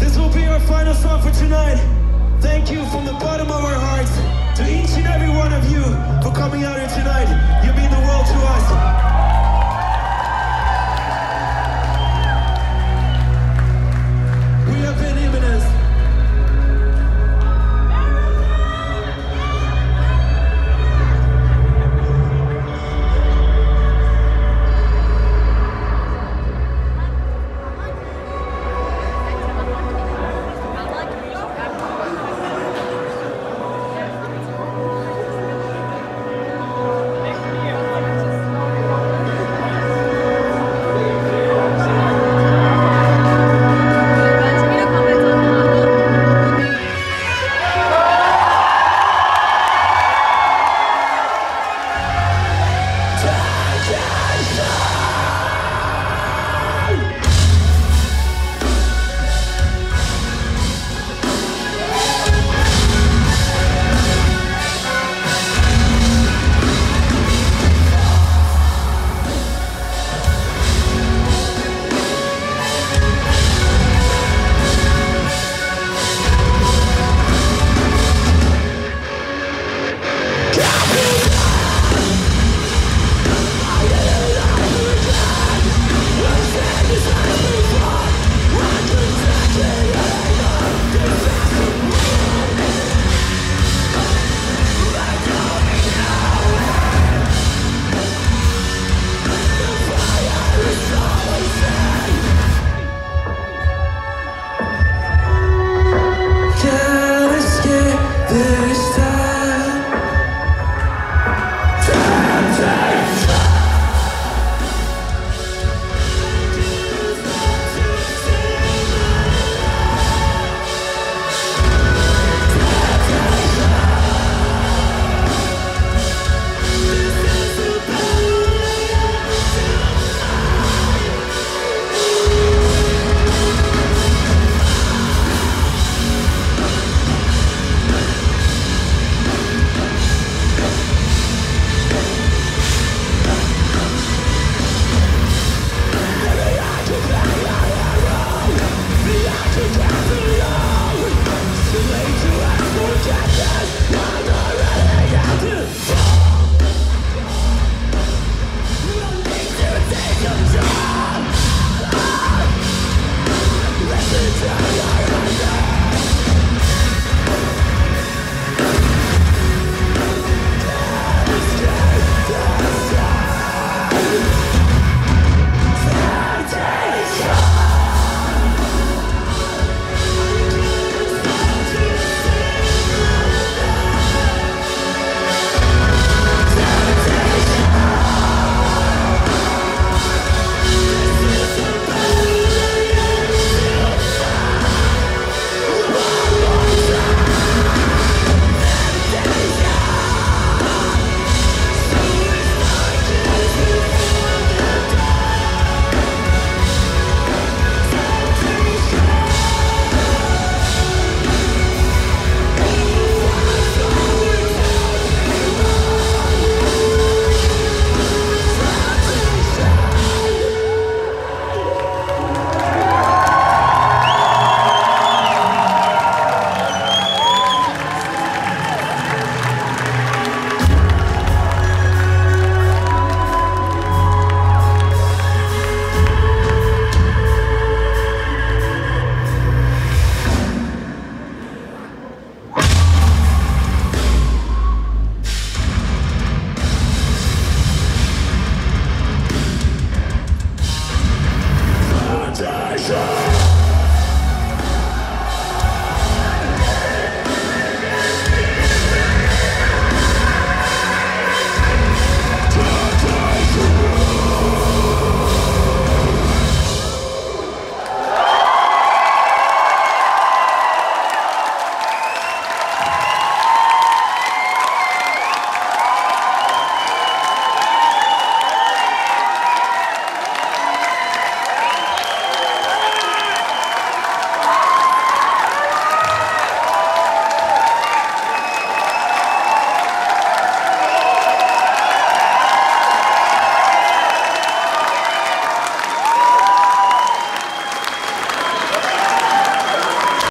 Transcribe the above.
This will be our final song for tonight. Thank you from the bottom of our hearts to each and every one of you for coming out here tonight. You mean the world to us. Yeah, yeah.